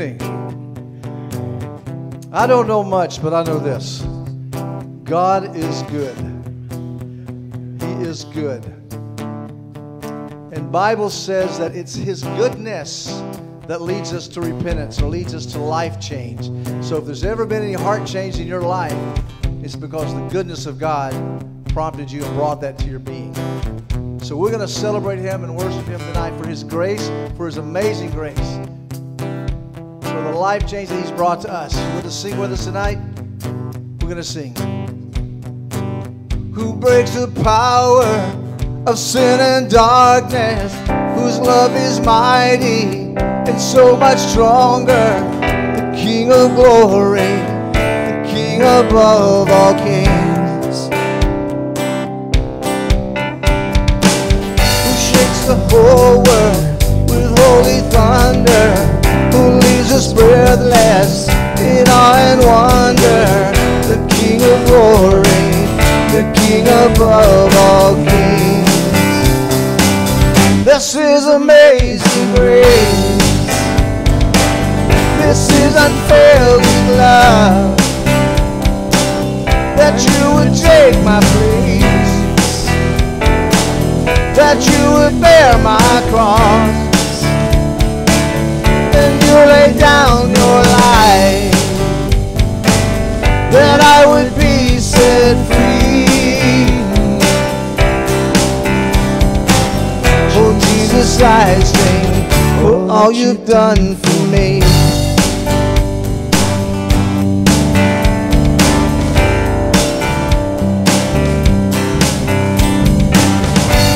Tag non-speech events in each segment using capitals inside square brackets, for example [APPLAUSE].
Evening. I don't know much, but I know this God is good. He is good. And Bible says that it's his goodness that leads us to repentance or leads us to life change. So if there's ever been any heart change in your life, it's because the goodness of God prompted you and brought that to your being. So we're going to celebrate him and worship him tonight for his grace, for his amazing grace, life change that he's brought to us. You want to sing with us tonight? We're going to sing. Who breaks the power of sin and darkness, whose love is mighty and so much stronger, the King of glory, the King above all kings. Who shakes the whole world and wonder, the King of glory, the King above all kings. This is amazing grace. This is unfailing love. That you would take my place. That you would bear my cross. And you lay down your life. That I would be set free. Oh Jesus, I sing for all you've done for me.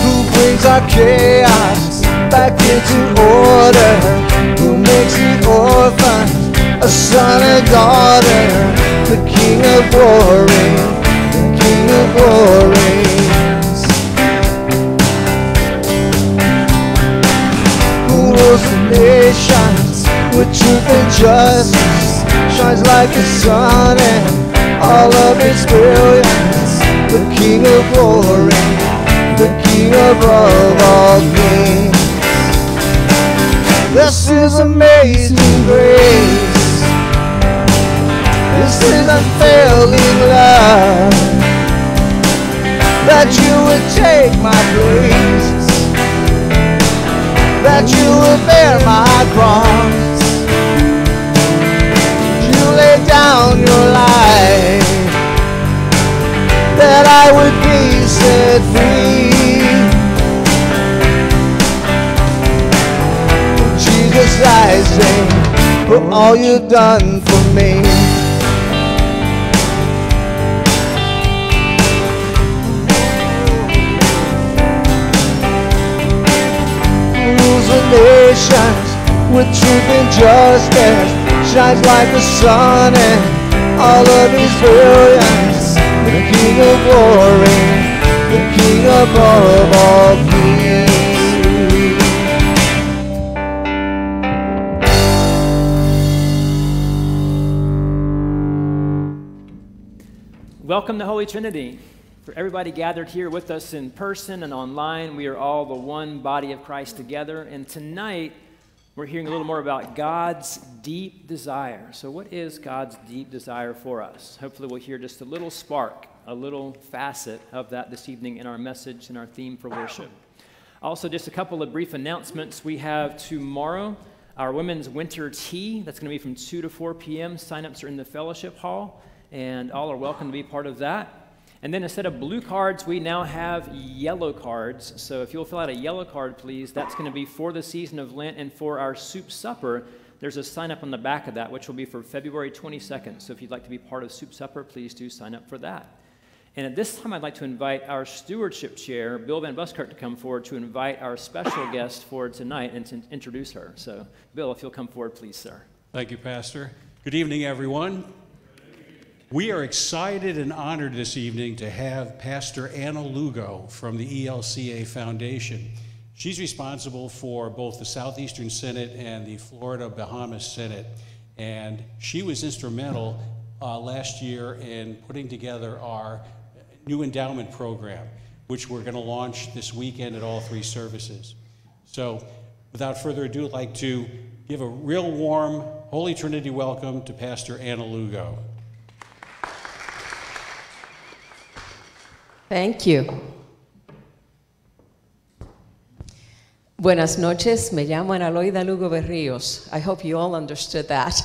Who brings our chaos back into order? Who makes the orphan a son and daughter? The King of glory, the King of glory. who rules the nations with truth and justice, shines like the sun and all of its brilliance. The King of glory, the King above all kings. This is amazing grace. This is unfailing love. That you would take my place that you would bear my cross. You lay down your life that I would be set free. Jesus, I sing for all you've done for me. The nations with truth and justice. Shines like the sun and all of his brilliance. The King of glory, the King above all kings. Welcome to Holy Trinity. For everybody gathered here with us in person and online, we are all the one body of Christ together. And tonight, we're hearing a little more about God's deep desire. So, what is God's deep desire for us? Hopefully, we'll hear just a little spark, a little facet of that this evening in our message and our theme for worship. Also, just a couple of brief announcements. We have tomorrow our women's winter tea. That's going to be from 2 to 4 p.m. Sign-ups are in the fellowship hall, and all are welcome to be part of that. And then instead of blue cards, we now have yellow cards. So if you'll fill out a yellow card, please, that's going to be for the season of Lent and for our soup supper. There's a sign up on the back of that, which will be for February 22nd. So if you'd like to be part of soup supper, please do sign up for that. And at this time, I'd like to invite our stewardship chair, Bill Van Buskirk, to come forward to invite our special guest for tonight and to introduce her. So, Bill, if you'll come forward, please, sir. Thank you, Pastor. Good evening, everyone. We are excited and honored this evening to have Pastor Anna Lugo from the ELCA Foundation. She's responsible for both the Southeastern Synod and the Florida Bahamas Synod. And she was instrumental uh, last year in putting together our new endowment program, which we're going to launch this weekend at all three services. So, without further ado, I'd like to give a real warm Holy Trinity welcome to Pastor Anna Lugo. Thank you. Buenas noches, me llamo Ana Loida Lugo Berrios. I hope you all understood that.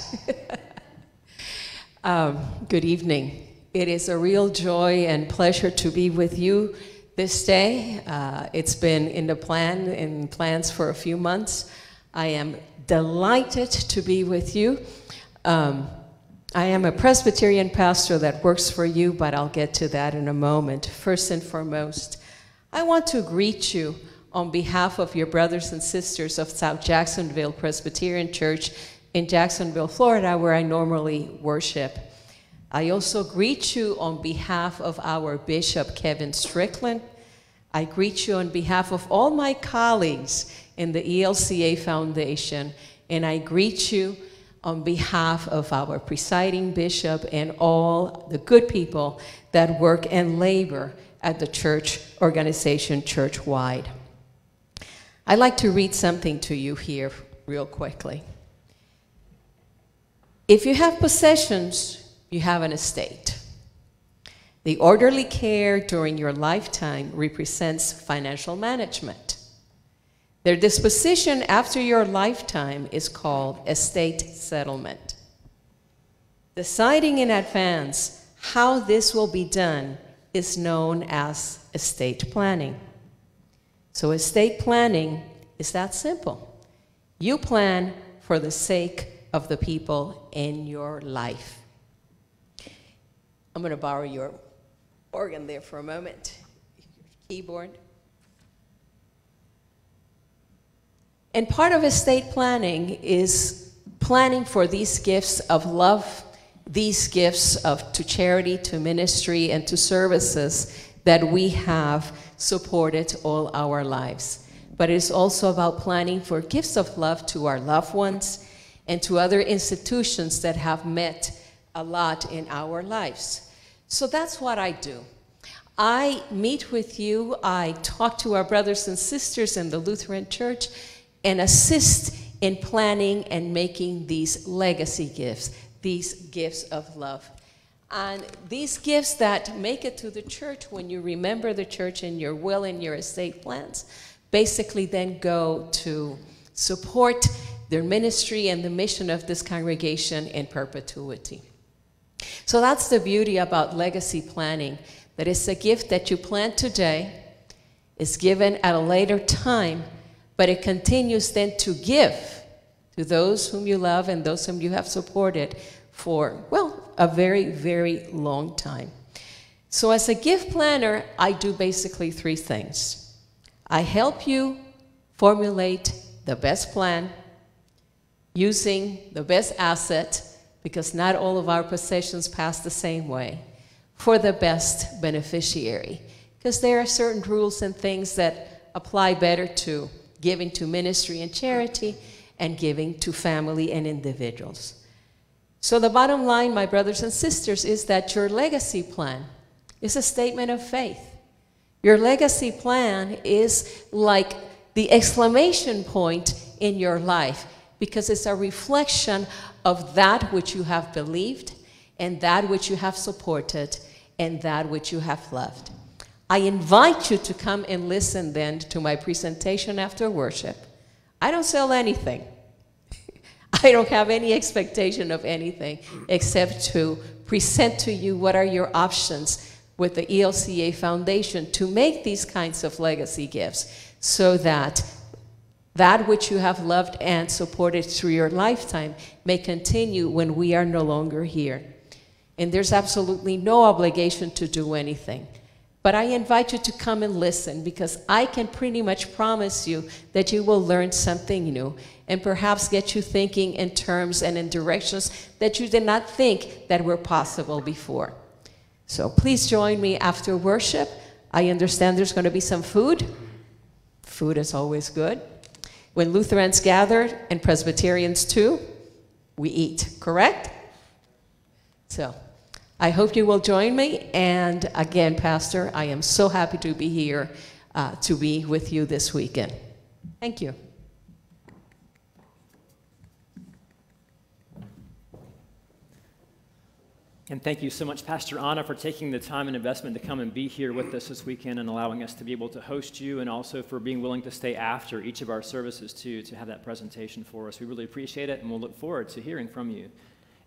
[LAUGHS] um, good evening. It is a real joy and pleasure to be with you this day. Uh, it's been in the plan, in plans for a few months. I am delighted to be with you. Um, I am a Presbyterian pastor that works for you, but I'll get to that in a moment. First and foremost, I want to greet you on behalf of your brothers and sisters of South Jacksonville Presbyterian Church in Jacksonville, Florida, where I normally worship. I also greet you on behalf of our Bishop Kevin Strickland. I greet you on behalf of all my colleagues in the ELCA Foundation, and I greet you on behalf of our presiding bishop and all the good people that work and labor at the church organization church-wide. I'd like to read something to you here real quickly. If you have possessions, you have an estate. The orderly care during your lifetime represents financial management. Their disposition after your lifetime is called estate settlement. Deciding in advance how this will be done is known as estate planning. So, estate planning is that simple. You plan for the sake of the people in your life. I'm going to borrow your organ there for a moment, keyboard. And part of estate planning is planning for these gifts of love, these gifts of to charity, to ministry, and to services that we have supported all our lives. But it's also about planning for gifts of love to our loved ones and to other institutions that have met a lot in our lives. So that's what I do. I meet with you, I talk to our brothers and sisters in the Lutheran Church, and assist in planning and making these legacy gifts, these gifts of love. And these gifts that make it to the church when you remember the church in your will and your estate plans basically then go to support their ministry and the mission of this congregation in perpetuity. So that's the beauty about legacy planning, that it's a gift that you plant today, is given at a later time, but it continues then to give to those whom you love and those whom you have supported for, well, a very, very long time. So, as a gift planner, I do basically three things I help you formulate the best plan using the best asset, because not all of our possessions pass the same way, for the best beneficiary. Because there are certain rules and things that apply better to giving to ministry and charity, and giving to family and individuals. So, the bottom line, my brothers and sisters, is that your legacy plan is a statement of faith. Your legacy plan is like the exclamation point in your life because it's a reflection of that which you have believed and that which you have supported and that which you have loved. I invite you to come and listen then to my presentation after worship. I don't sell anything. [LAUGHS] I don't have any expectation of anything except to present to you what are your options with the ELCA Foundation to make these kinds of legacy gifts so that that which you have loved and supported through your lifetime may continue when we are no longer here. And there's absolutely no obligation to do anything. But I invite you to come and listen because I can pretty much promise you that you will learn something new and perhaps get you thinking in terms and in directions that you did not think that were possible before. So please join me after worship. I understand there's going to be some food. Food is always good. When Lutherans gather and Presbyterians too, we eat, correct? So I hope you will join me. And again, Pastor, I am so happy to be here uh, to be with you this weekend. Thank you. And thank you so much, Pastor Anna, for taking the time and investment to come and be here with us this weekend and allowing us to be able to host you and also for being willing to stay after each of our services too to have that presentation for us. We really appreciate it and we'll look forward to hearing from you.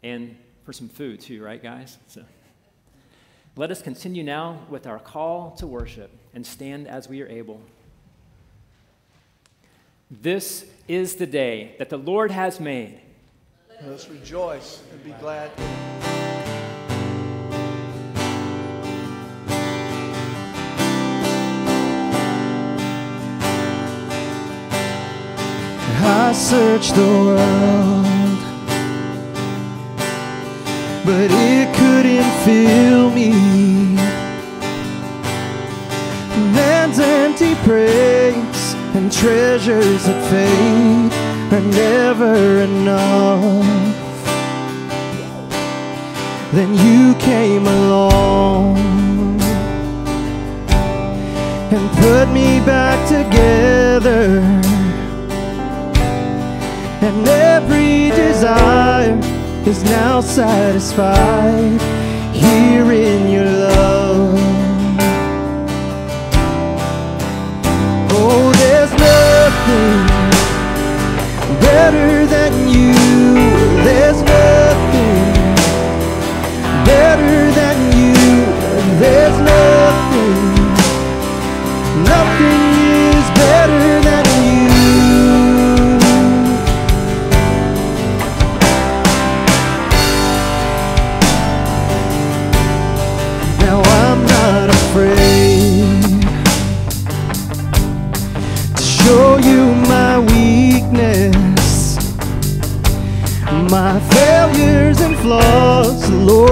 And for some food, too, right, guys? So let us continue now with our call to worship and stand as we are able. This is the day that the Lord has made. Let us rejoice and be glad. I searched the world, treasures that fade are never enough. Then you came along and put me back together and every desire is now satisfied here in your love. Better than you. There's nothing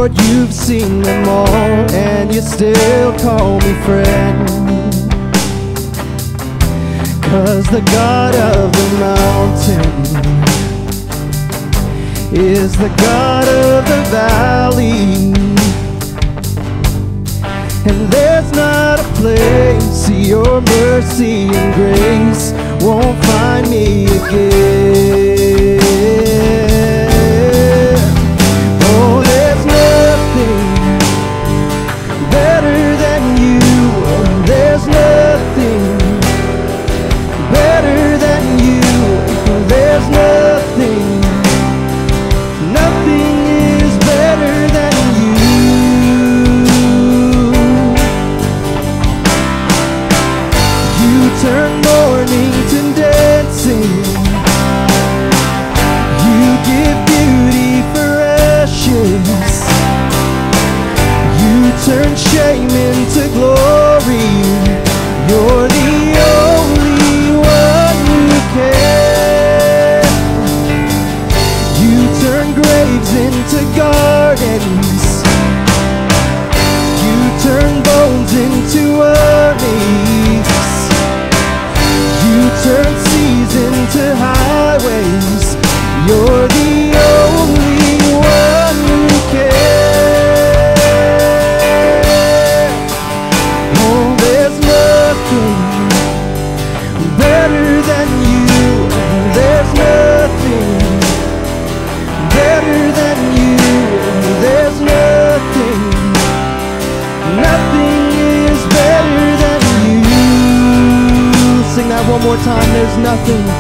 Lord, you've seen them all, and you still call me friend. Cause the God of the mountain is the God of the valley. And there's not a place your mercy and grace won't find me again. There's nothing.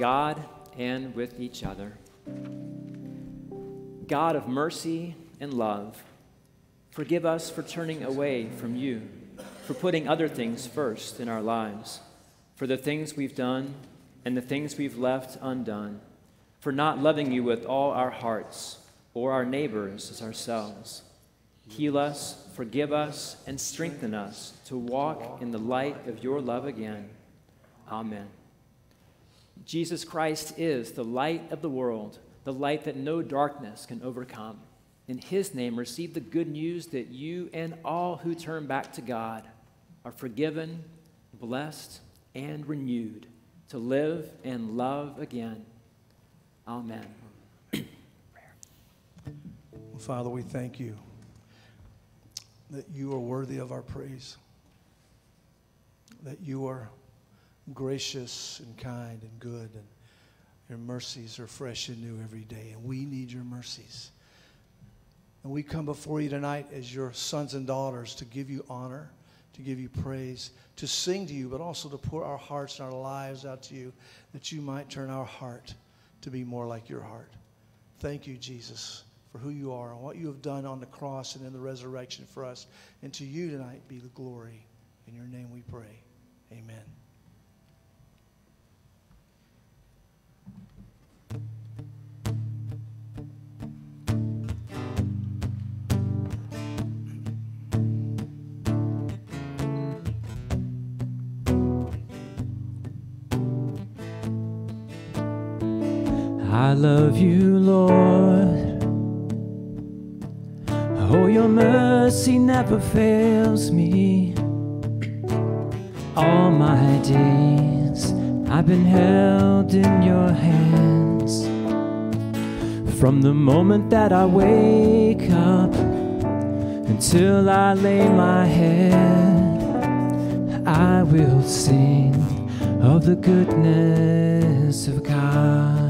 God and with each other. God of mercy and love, forgive us for turning away from you, for putting other things first in our lives, for the things we've done and the things we've left undone, for not loving you with all our hearts or our neighbors as ourselves. Heal us, forgive us, and strengthen us to walk in the light of your love again. Amen. Jesus Christ is the light of the world. the light that no darkness can overcome. In his name, receive the good news that you and all who turn back to God are forgiven, blessed, and renewed to live and love again. Amen. Father, we thank you that you are worthy of our praise, that you are gracious and kind and good, and your mercies are fresh and new every day, and we need your mercies. And we come before you tonight as your sons and daughters to give you honor, to give you praise, to sing to you, but also to pour our hearts and our lives out to you, that you might turn our heart to be more like your heart. Thank you, Jesus for who you are and what you have done on the cross and in the resurrection for us. And to you tonight be the glory. In your name we pray. Amen. I love you, Lord. Oh, your mercy never fails me. All my days I've been held in your hands. From the moment that I wake up until I lay my head, I will sing of the goodness of God.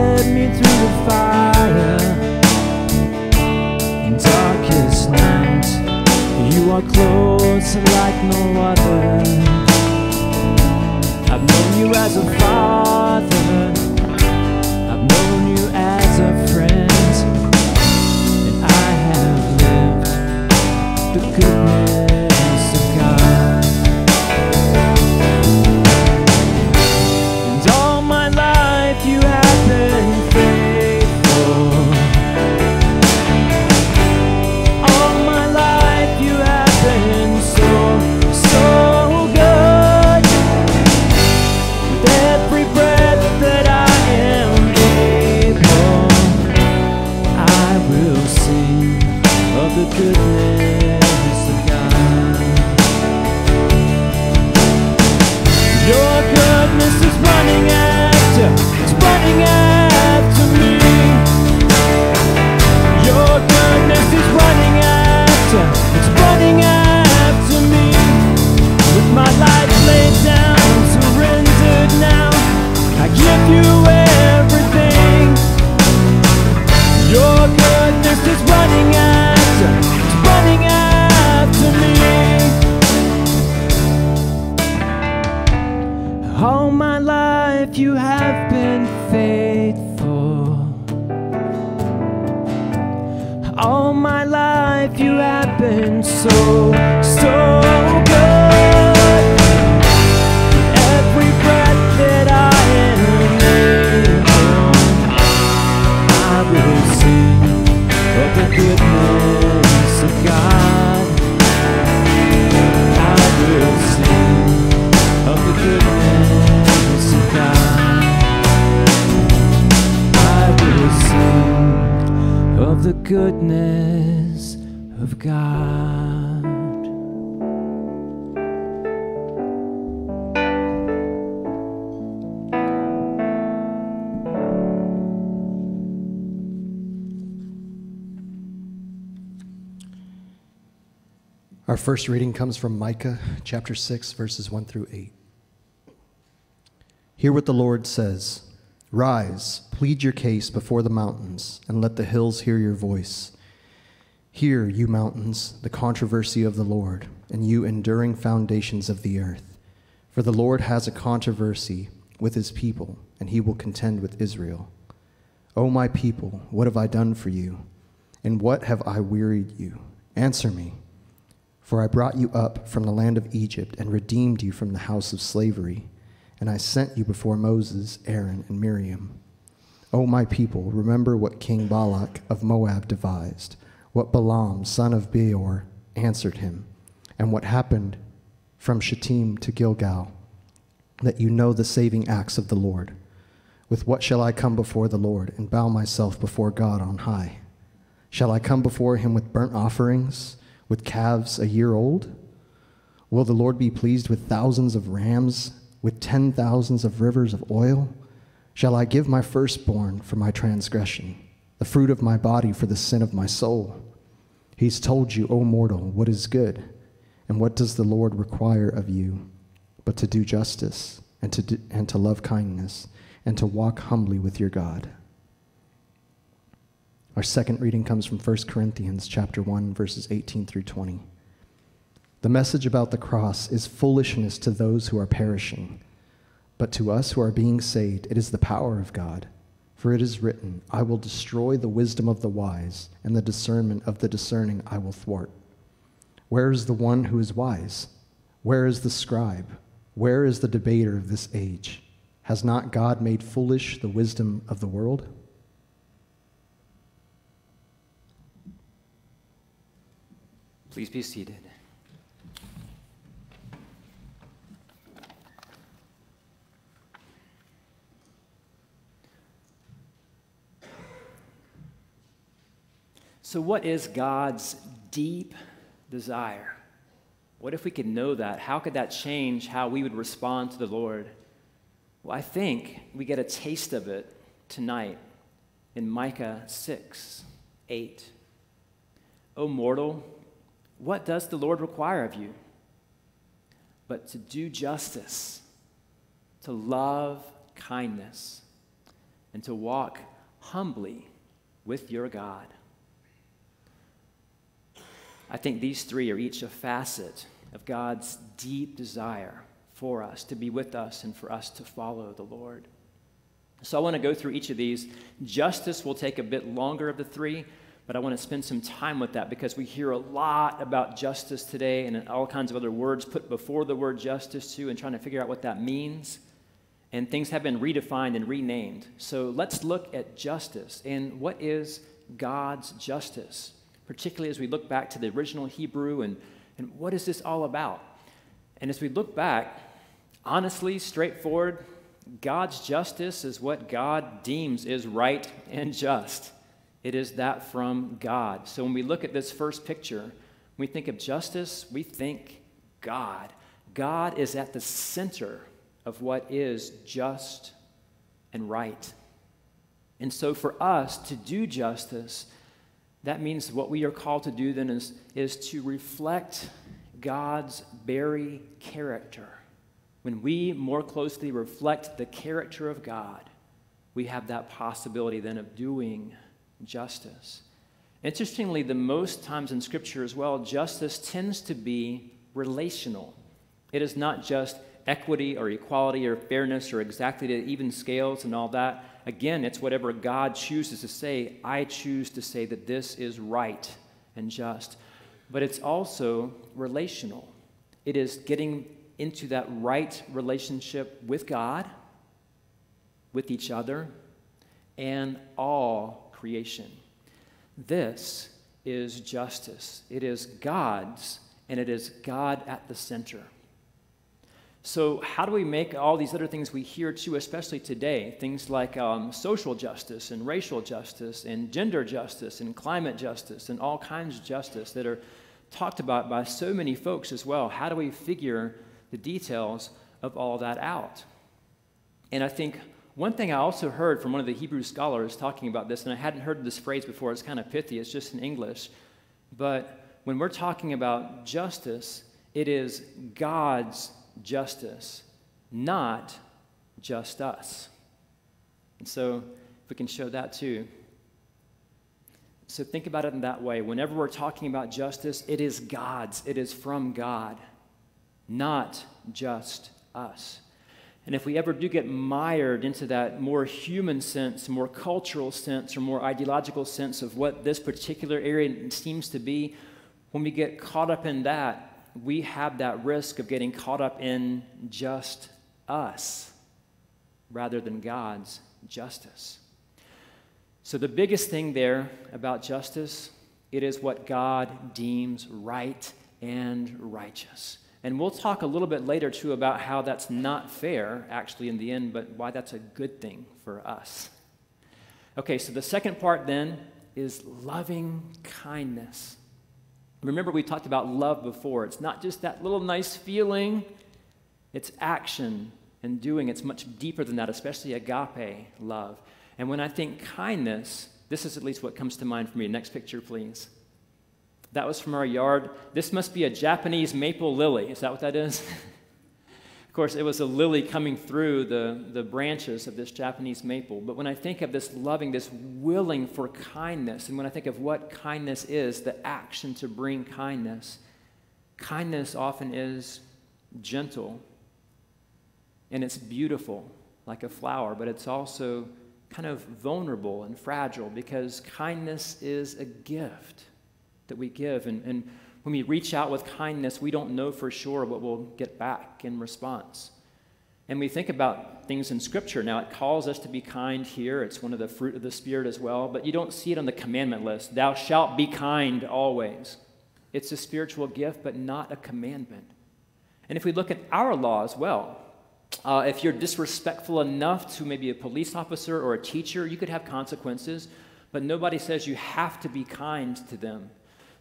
led me through the fire in darkest night. You are close like no other. I've known you as a father. I've known you as a friend, and I have lived the goodness Our first reading comes from Micah chapter 6, verses 1 through 8. Hear what the Lord says Rise, plead your case before the mountains, and let the hills hear your voice. Hear, you mountains, the controversy of the Lord, and you enduring foundations of the earth. For the Lord has a controversy with his people, and he will contend with Israel. O my people, what have I done for you? And what have I wearied you? Answer me. For I brought you up from the land of Egypt and redeemed you from the house of slavery, and I sent you before Moses, Aaron, and Miriam. O my people, remember what King Balak of Moab devised, what Balaam, son of Beor, answered him, and what happened from Shittim to Gilgal, that you know the saving acts of the Lord. With what shall I come before the Lord and bow myself before God on high? Shall I come before him with burnt offerings? With calves a year old? Will the Lord be pleased with thousands of rams, with ten thousands of rivers of oil? Shall I give my firstborn for my transgression, the fruit of my body for the sin of my soul? He's told you, O mortal, what is good, and what does the Lord require of you but to do justice and to, do, and to love kindness and to walk humbly with your God? Our second reading comes from 1 Corinthians chapter 1 verses 18 through 20. The message about the cross is foolishness to those who are perishing, but to us who are being saved it is the power of God. For it is written, I will destroy the wisdom of the wise, and the discernment of the discerning I will thwart. Where is the one who is wise? Where is the scribe? Where is the debater of this age? Has not God made foolish the wisdom of the world? Please be seated. So, what is God's deep desire? What if we could know that? How could that change how we would respond to the Lord? Well, I think we get a taste of it tonight in Micah 6 8. O mortal, what does the Lord require of you? But to do justice, to love kindness, and to walk humbly with your God. I think these three are each a facet of God's deep desire for us to be with us and for us to follow the Lord. So I want to go through each of these. Justice will take a bit longer of the three, but I want to spend some time with that because we hear a lot about justice today and all kinds of other words put before the word justice too and trying to figure out what that means. And things have been redefined and renamed. So let's look at justice and what is God's justice, particularly as we look back to the original Hebrew and, and what is this all about? And as we look back, honestly, straightforward, God's justice is what God deems is right and just. It is that from God. So when we look at this first picture, we think of justice, we think God. God is at the center of what is just and right. And so for us to do justice, that means what we are called to do then is, is to reflect God's very character. When we more closely reflect the character of God, we have that possibility then of doing justice. Interestingly, the most times in Scripture as well, justice tends to be relational. It is not just equity or equality or fairness or exactly to even scales and all that. Again, it's whatever God chooses to say. I choose to say that this is right and just. But it's also relational. It is getting into that right relationship with God, with each other, and all creation. This is justice. It is God's, and it is God at the center. So, how do we make all these other things we hear too, especially today? Things like um, social justice and racial justice and gender justice and climate justice and all kinds of justice that are talked about by so many folks as well. How do we figure the details of all that out? And I think one thing I also heard from one of the Hebrew scholars talking about this, and I hadn't heard this phrase before, it's kind of pithy, it's just in English. But when we're talking about justice, it is God's justice, not just us. And so, if we can show that too. So, think about it in that way. Whenever we're talking about justice, it is God's, it is from God, not just us. And if we ever do get mired into that more human sense, more cultural sense, or more ideological sense of what this particular area seems to be, when we get caught up in that, we have that risk of getting caught up in just us rather than God's justice. So, the biggest thing there about justice, it is what God deems right and righteous. And we'll talk a little bit later, too, about how that's not fair, actually, in the end, but why that's a good thing for us. Okay, so the second part then is loving kindness. Remember, we talked about love before. It's not just that little nice feeling, it's action and doing. It's much deeper than that, especially agape love. And when I think kindness, this is at least what comes to mind for me. Next picture, please. That was from our yard. This must be a Japanese maple lily. Is that what that is? [LAUGHS] of course, it was a lily coming through the, the branches of this Japanese maple. But when I think of this loving, this willing for kindness, and when I think of what kindness is, the action to bring kindness, kindness often is gentle and it's beautiful like a flower, but it's also kind of vulnerable and fragile because kindness is a gift that we give. And, and when we reach out with kindness, we don't know for sure what we'll get back in response. And we think about things in Scripture. Now, it calls us to be kind here. It's one of the fruit of the Spirit as well, but you don't see it on the commandment list. Thou shalt be kind always. It's a spiritual gift, but not a commandment. And if we look at our law as well, uh, if you're disrespectful enough to maybe a police officer or a teacher, you could have consequences, but nobody says you have to be kind to them.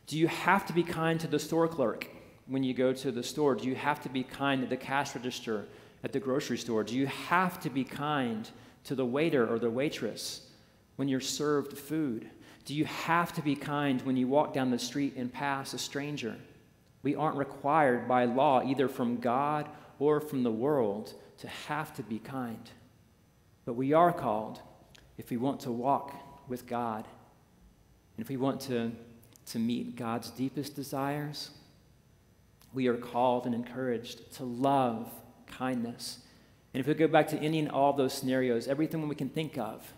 Do you have to be kind to the store clerk when you go to the store? Do you have to be kind at the cash register at the grocery store? Do you have to be kind to the waiter or the waitress when you're served food? Do you have to be kind when you walk down the street and pass a stranger? We aren't required by law, either from God or from the world, to have to be kind. But we are called if we want to walk with God and if we want to to meet God's deepest desires, we are called and encouraged to love kindness. And if we go back to any and all those scenarios, everything we can think of,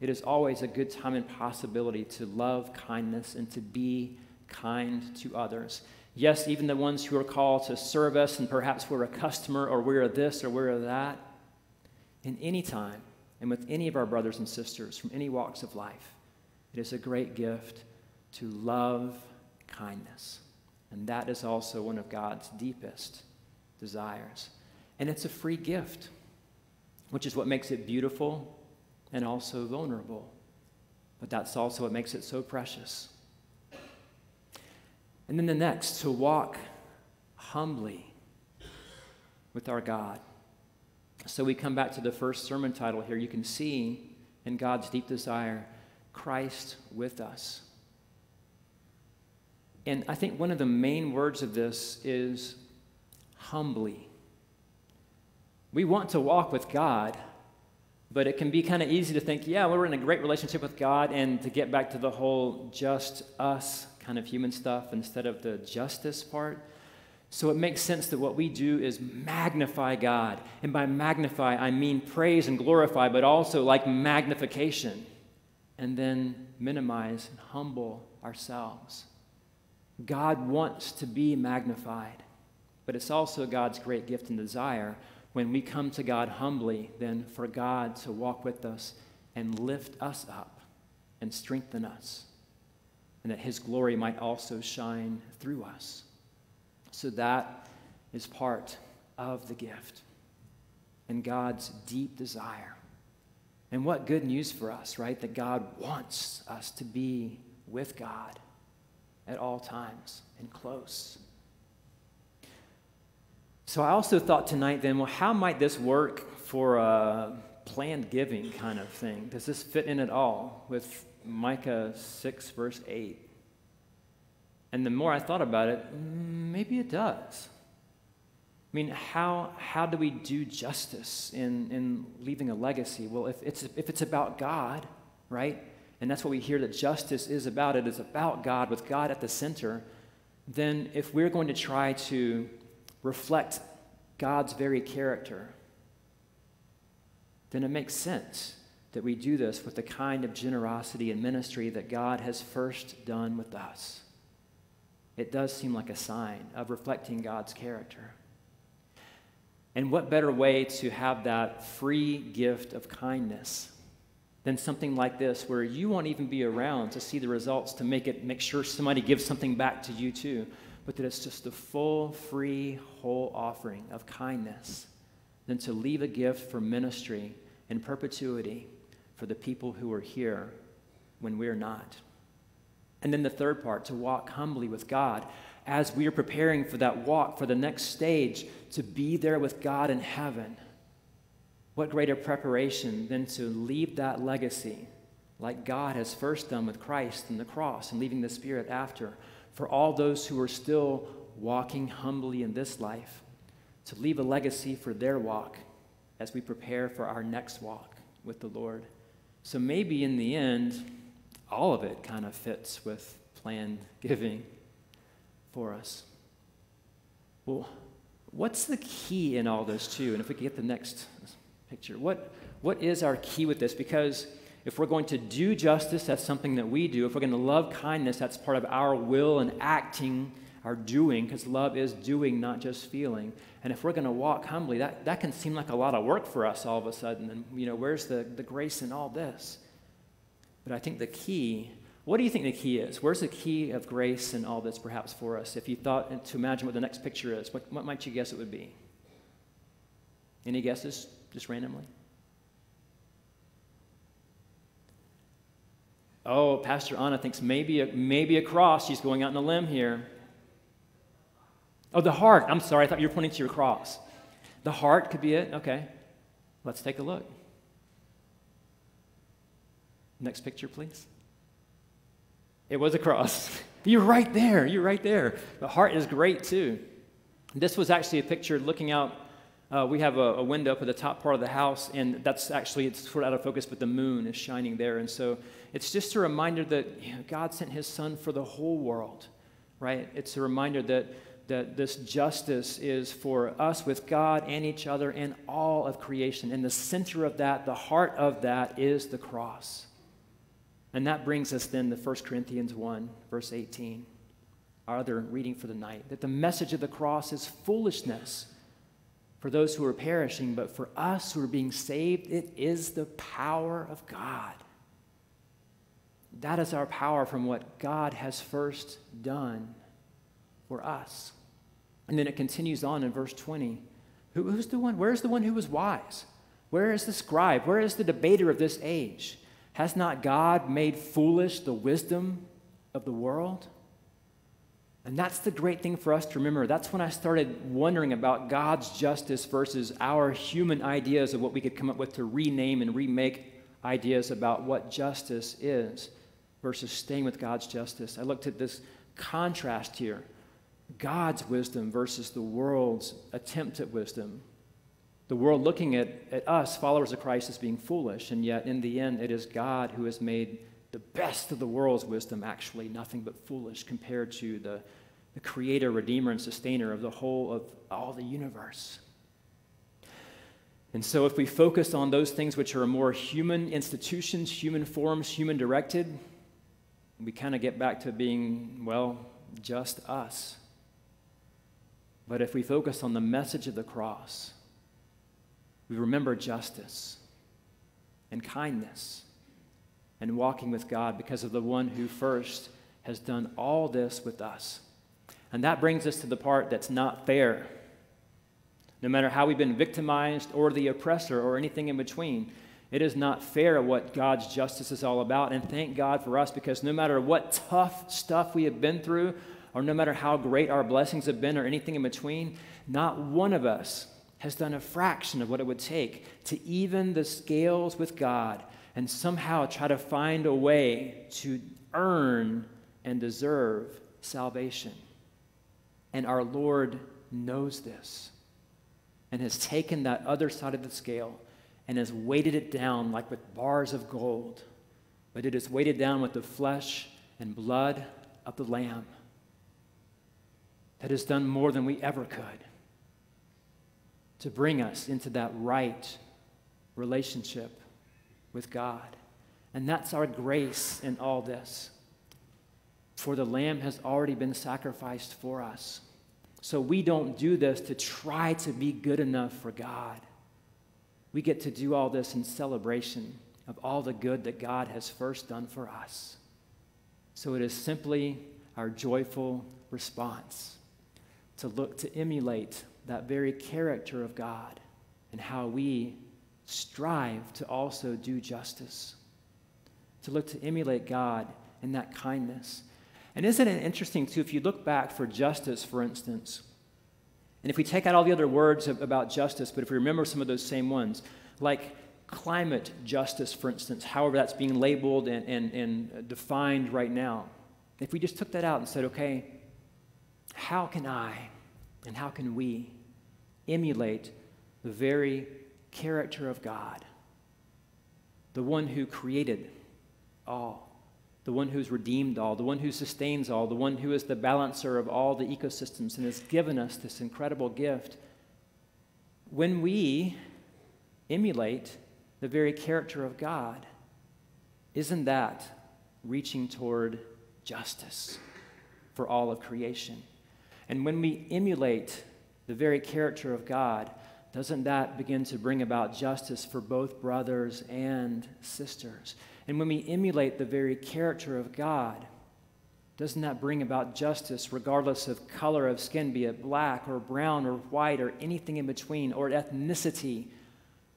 it is always a good time and possibility to love kindness and to be kind to others. Yes, even the ones who are called to serve us, and perhaps we're a customer or we're this or we're that, in any time and with any of our brothers and sisters from any walks of life, it is a great gift to love kindness. And that is also one of God's deepest desires. And it's a free gift, which is what makes it beautiful and also vulnerable. But that's also what makes it so precious. And then the next, to walk humbly with our God. So we come back to the first sermon title here. You can see in God's deep desire Christ with us. And I think one of the main words of this is humbly. We want to walk with God, but it can be kind of easy to think, yeah, we're in a great relationship with God, and to get back to the whole just us kind of human stuff instead of the justice part. So it makes sense that what we do is magnify God. And by magnify, I mean praise and glorify, but also like magnification. And then minimize and humble ourselves. God wants to be magnified, but it's also God's great gift and desire when we come to God humbly, then for God to walk with us and lift us up and strengthen us, and that His glory might also shine through us. So that is part of the gift and God's deep desire. And what good news for us, right? That God wants us to be with God at all times and close. So I also thought tonight then, well, how might this work for a planned giving kind of thing? Does this fit in at all with Micah 6, verse 8? And the more I thought about it, maybe it does. I mean, how, how do we do justice in, in leaving a legacy? Well, if it's, if it's about God, right? And that's what we hear that justice is about. It is about God, with God at the center. Then, if we're going to try to reflect God's very character, then it makes sense that we do this with the kind of generosity and ministry that God has first done with us. It does seem like a sign of reflecting God's character. And what better way to have that free gift of kindness than something like this where you won't even be around to see the results to make it make sure somebody gives something back to you too, but that it's just a full, free, whole offering of kindness than to leave a gift for ministry in perpetuity for the people who are here when we're not. And then the third part, to walk humbly with God as we are preparing for that walk, for the next stage, to be there with God in heaven. What greater preparation than to leave that legacy like God has first done with Christ and the cross and leaving the Spirit after for all those who are still walking humbly in this life, to leave a legacy for their walk as we prepare for our next walk with the Lord. So maybe in the end, all of it kind of fits with planned giving for us. Well, what's the key in all this, too? And if we could get the next picture, what, what is our key with this? Because if we're going to do justice, that's something that we do. If we're going to love kindness, that's part of our will and acting, our doing, because love is doing, not just feeling. And if we're going to walk humbly, that, that can seem like a lot of work for us all of a sudden. And, you know, where's the, the grace in all this? But I think the key, what do you think the key is? Where's the key of grace in all this perhaps for us? If you thought to imagine what the next picture is, what, what might you guess it would be? Any guesses, just randomly? Oh, Pastor Anna thinks maybe a, maybe a cross. She's going out on a limb here. Oh, the heart. I'm sorry. I thought you were pointing to your cross. The heart could be it. Okay. Let's take a look. Next picture, please. It was a cross. [LAUGHS] You're right there. You're right there. The heart is great too. This was actually a picture looking out. Uh, we have a, a, window up at the top part of the house, and that's actually it's sort of out of focus, but the moon is shining there, and so it's just a reminder that you know, God sent His Son for the whole world, right? It's a reminder that that this justice is for us with God and each other and all of creation. And the center of that, the heart of that, is the cross. And that brings us then to 1 Corinthians 1, verse 18, our other reading for the night. That the message of the cross is foolishness for those who are perishing, but for us who are being saved, it is the power of God. That is our power from what God has first done for us. And then it continues on in verse 20. Who, who's the one? Where's the one who was wise? Where is the scribe? Where is the debater of this age? Has not God made foolish the wisdom of the world? And that's the great thing for us to remember. That's when I started wondering about God's justice versus our human ideas of what we could come up with to rename and remake ideas about what justice is versus staying with God's justice. I looked at this contrast here God's wisdom versus the world's attempt at wisdom the world looking at, at us, followers of Christ, as being foolish, and yet in the end, it is God who has made the best of the world's wisdom actually nothing but foolish compared to the, the creator, redeemer, and sustainer of the whole of all the universe. And so, if we focus on those things which are more human institutions, human forms, human directed, we kind of get back to being, well, just us. But if we focus on the message of the cross, we remember justice and kindness and walking with God because of the one who first has done all this with us. And that brings us to the part that's not fair. No matter how we've been victimized or the oppressor or anything in between, it is not fair what God's justice is all about. And thank God for us because no matter what tough stuff we have been through, or no matter how great our blessings have been or anything in between, not one of us has done a fraction of what it would take to even the scales with God and somehow try to find a way to earn and deserve salvation. And our Lord knows this and has taken that other side of the scale and has weighted it down like with bars of gold. But it is weighted down with the flesh and blood of the Lamb that has done more than we ever could to bring us into that right relationship with God. And that's our grace in all this. For the Lamb has already been sacrificed for us. So we don't do this to try to be good enough for God. We get to do all this in celebration of all the good that God has first done for us. So it is simply our joyful response to look to emulate that very character of God and how we strive to also do justice, to look to emulate God in that kindness. And isn't it interesting, too, if you look back for justice, for instance, and if we take out all the other words about justice, but if we remember some of those same ones, like climate justice, for instance, however that's being labeled and, and, and defined right now, if we just took that out and said, okay, how can I and how can we emulate the very character of God, the one who created all, the one who's redeemed all, the one who sustains all, the one who is the balancer of all the ecosystems and has given us this incredible gift. When we emulate the very character of God, isn't that reaching toward justice for all of creation? And when we emulate the very character of God, doesn't that begin to bring about justice for both brothers and sisters? And when we emulate the very character of God, doesn't that bring about justice regardless of color of skin, be it black or brown or white or anything in between, or ethnicity,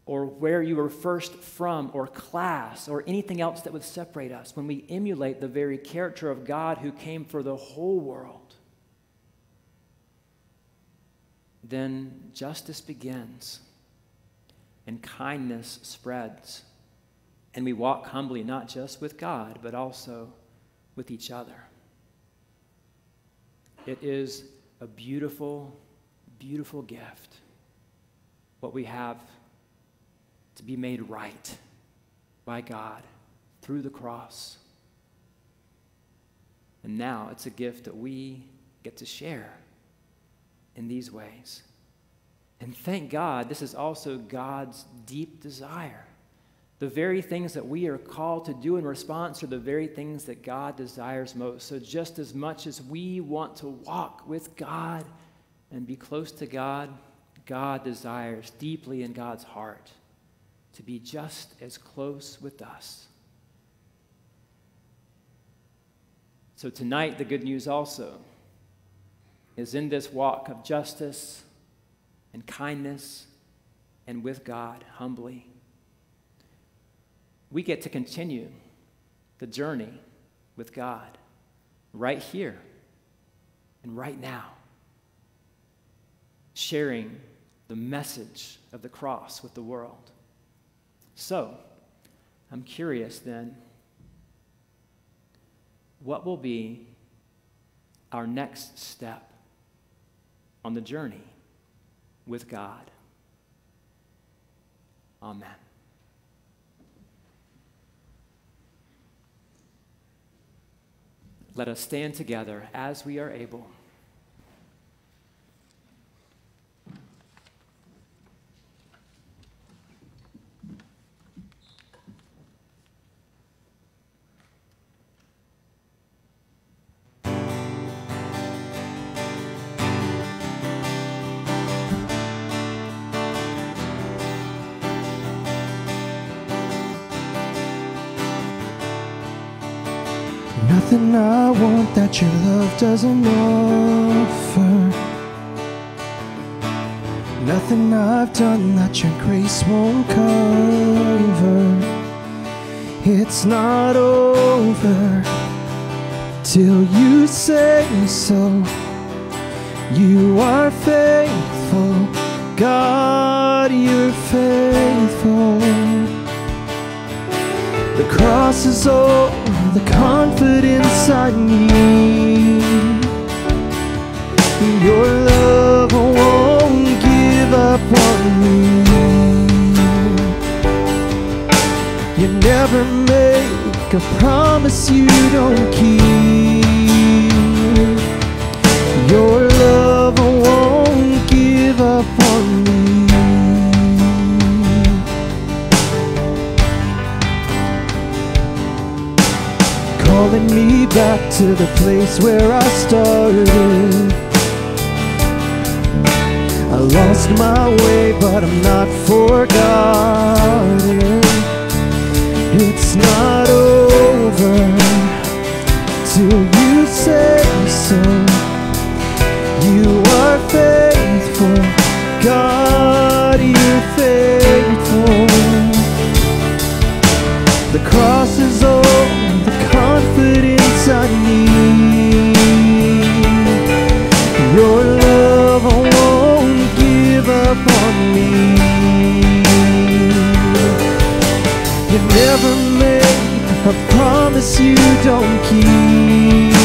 or where you were first from, or class, or anything else that would separate us? When we emulate the very character of God who came for the whole world, then justice begins and kindness spreads. And we walk humbly, not just with God, but also with each other. It is a beautiful, beautiful gift, what we have to be made right by God through the cross. And now it's a gift that we get to share in these ways. And thank God, this is also God's deep desire. The very things that we are called to do in response are the very things that God desires most. So, just as much as we want to walk with God and be close to God, God desires deeply in God's heart to be just as close with us. So, tonight, the good news also is in this walk of justice and kindness and with God humbly. We get to continue the journey with God right here and right now, sharing the message of the cross with the world. So, I'm curious then, what will be our next step? On the journey with God. Amen. Let us stand together as we are able. Nothing I want that your love doesn't offer. Nothing I've done that your grace won't cover. It's not over till you say so. You are faithful, God, you're faithful. The cross is over the confidence I need. Your love won't give up on me. You never make a promise you don't keep. Your love back to the place where I started. I lost my way, but I'm not forgotten. It's not over till you say so. You are faithful, God, you're faithful. Never make a promise you don't keep.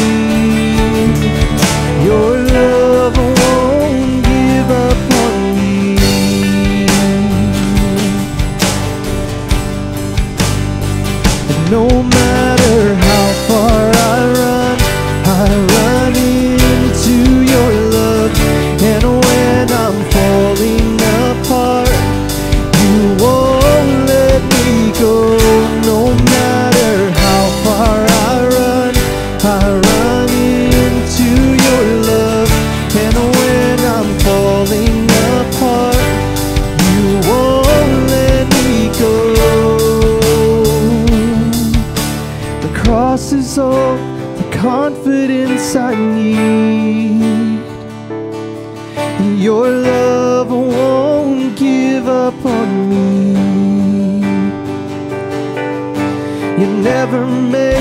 You never make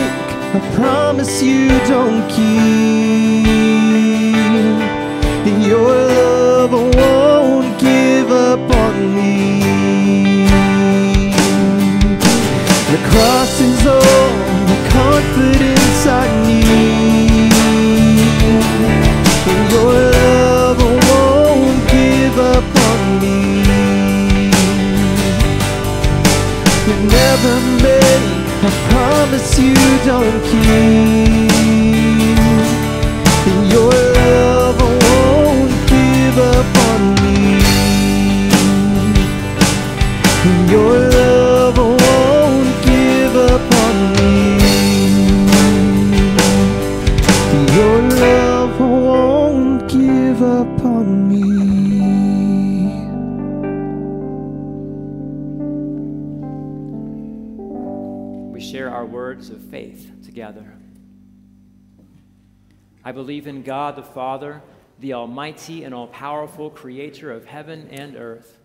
a promise you don't keep. Your love won't give up on me. The cross is all the confidence I need. Your love won't give up on me. You never make promise you don't keep. I believe in God the Father, the Almighty and all powerful creator of heaven and earth.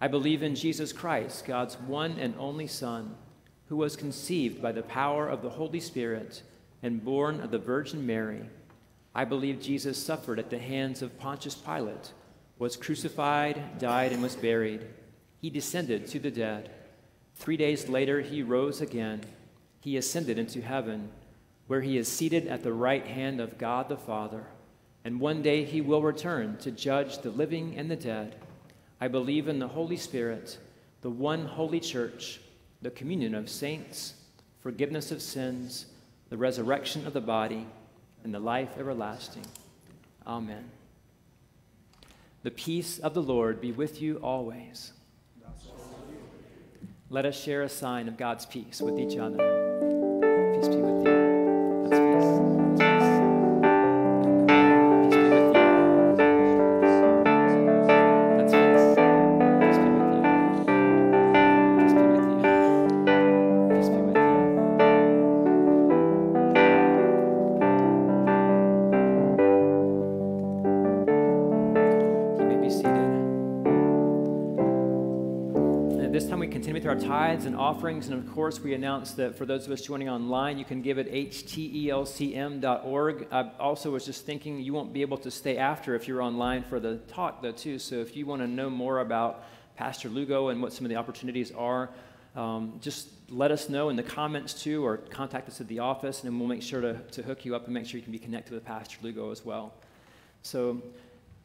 I believe in Jesus Christ, God's one and only Son, who was conceived by the power of the Holy Spirit and born of the Virgin Mary. I believe Jesus suffered at the hands of Pontius Pilate, was crucified, died, and was buried. He descended to the dead. Three days later, he rose again. He ascended into heaven, where he is seated at the right hand of God the Father. And one day he will return to judge the living and the dead. I believe in the Holy Spirit, the one holy church, the communion of saints, forgiveness of sins, the resurrection of the body, and the life everlasting. Amen. The peace of the Lord be with you always. Let us share a sign of God's peace with each other. Peace be with you. Offerings. And of course, we announce that for those of us joining online, you can give at htelcm.org. I also was just thinking you won't be able to stay after if you're online for the talk, though, too. So if you want to know more about Pastor Lugo and what some of the opportunities are, um, just let us know in the comments, too, or contact us at the office, and then we'll make sure to, to hook you up and make sure you can be connected with Pastor Lugo as well. So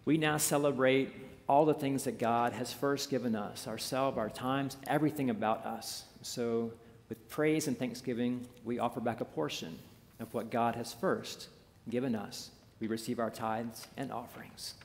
we now celebrate all the things that God has first given us ourselves, our times, everything about us. So, with praise and thanksgiving, we offer back a portion of what God has first given us. We receive our tithes and offerings.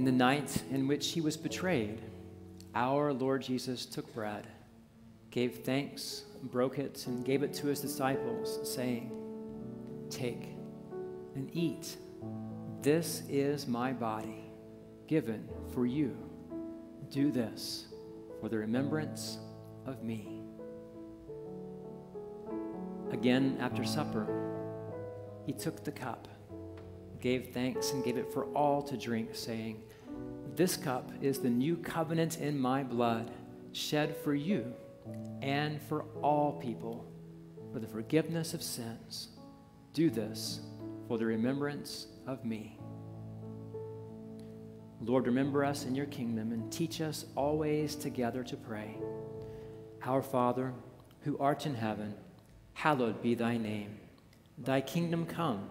In the night in which he was betrayed, our Lord Jesus took bread, gave thanks, broke it, and gave it to his disciples, saying, Take and eat. This is my body, given for you. Do this for the remembrance of me. Again, after supper, he took the cup, gave thanks, and gave it for all to drink, saying, This cup is the new covenant in my blood, shed for you and for all people for the forgiveness of sins. Do this for the remembrance of me. Lord, remember us in your kingdom and teach us always together to pray. Our Father, who art in heaven, hallowed be thy name. Thy kingdom come,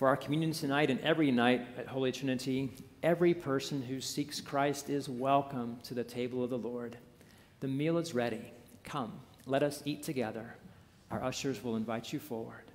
For our communion tonight and every night at Holy Trinity, every person who seeks Christ is welcome to the table of the Lord. The meal is ready. Come, let us eat together. Our ushers will invite you forward.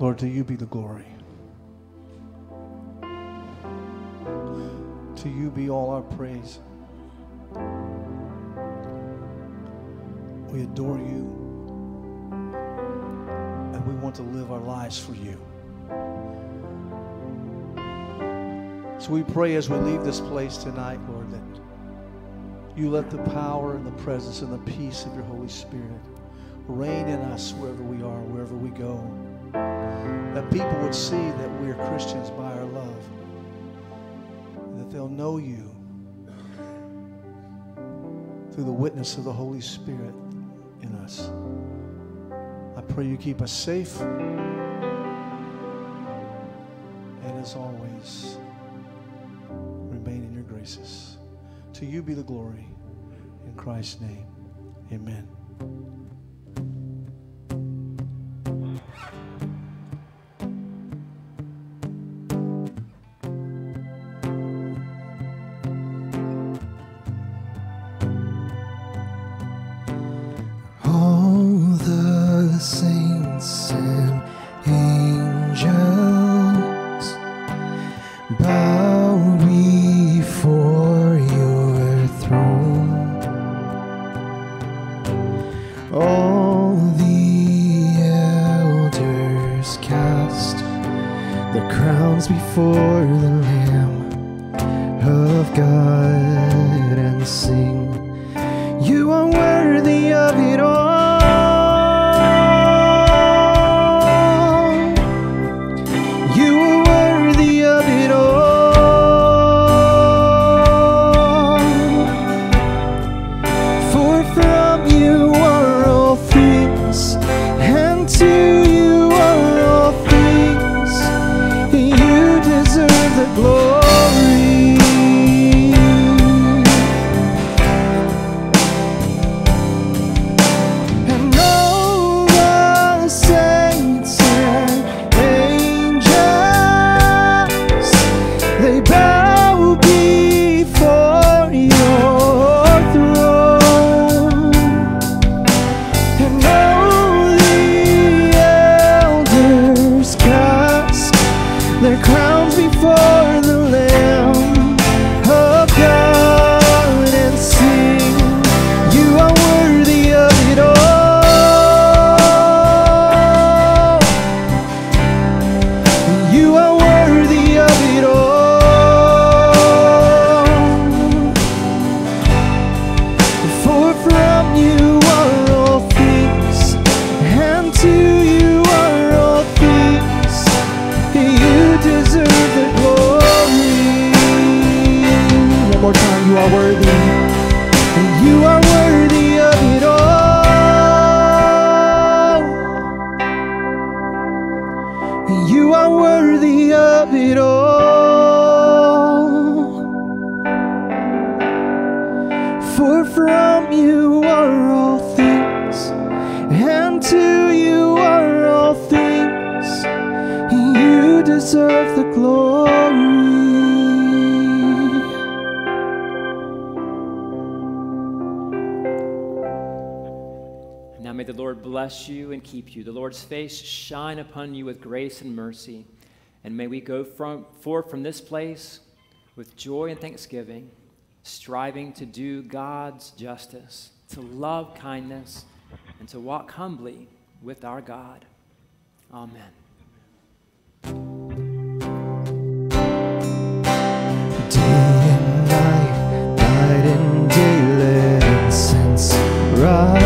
Lord, to you be the glory. To you be all our praise. We adore you. And we want to live our lives for you. So we pray as we leave this place tonight, Lord, that you let the power and the presence and the peace of your Holy Spirit reign in us wherever we are, wherever we go. That people would see that we are Christians by our love. That they'll know you through the witness of the Holy Spirit in us. I pray you keep us safe. And as always, remain in your graces. To you be the glory. In Christ's name, amen. Face shine upon you with grace and mercy. And may we go from, forth from this place with joy and thanksgiving, striving to do God's justice, to love kindness, and to walk humbly with our God. Amen. Day and night, night and day, let rise.